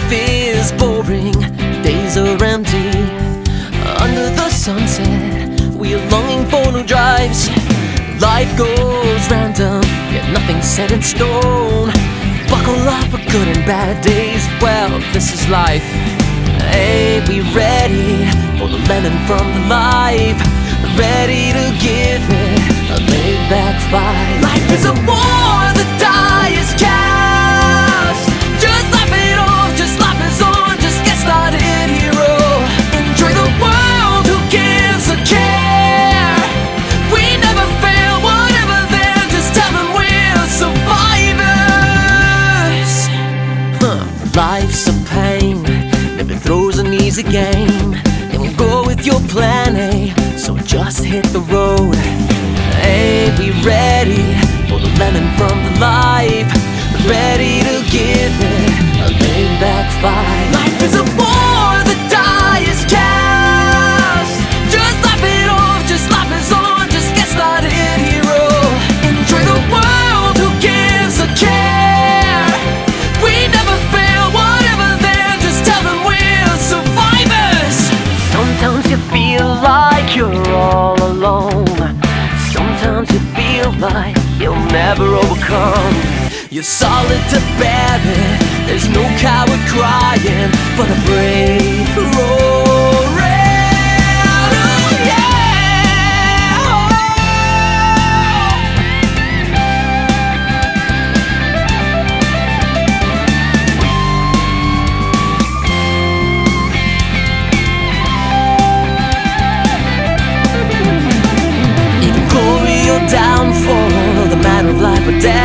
Life is boring, days are empty. Under the sunset, we're longing for new drives. Life goes random, yet nothing's set in stone. Buckle up for good and bad days, well, this is life. Hey, we ready for the lemon from the life. Ready to give it a laid back fight. Life is a war! Pain, never throws an easy game. It will go with your plan A, so just hit the road. Hey, be ready for the lemon from the life. Ready to give you'll never overcome. You're solid to bear it. There's no coward crying, but a brave road. for death